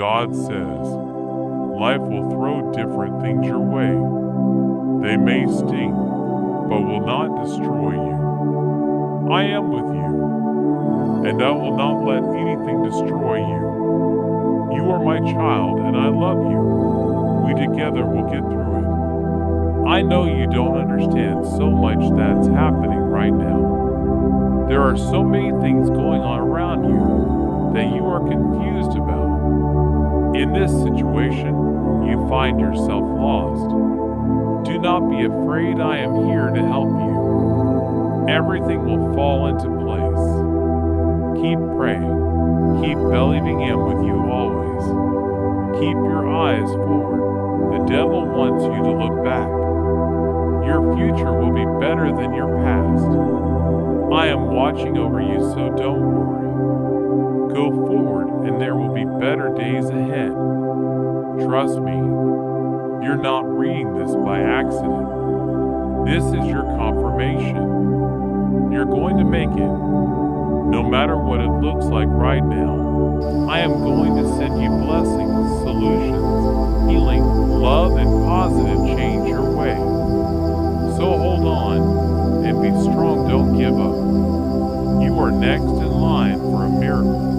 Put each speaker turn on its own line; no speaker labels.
God says, life will throw different things your way. They may sting, but will not destroy you. I am with you, and I will not let anything destroy you. You are my child, and I love you. We together will get through it. I know you don't understand so much that's happening right now. There are so many things going on around you that you are confused. In this situation, you find yourself lost. Do not be afraid, I am here to help you. Everything will fall into place. Keep praying. Keep believing Him with you always. Keep your eyes forward. The devil wants you to look back. Your future will be better than your past. I am watching over you, so don't worry. Go forward, there will be better days ahead. Trust me, you're not reading this by accident. This is your confirmation. You're going to make it, no matter what it looks like right now. I am going to send you blessings, solutions, healing, love, and positive change your way. So hold on and be strong, don't give up. You are next in line for a miracle.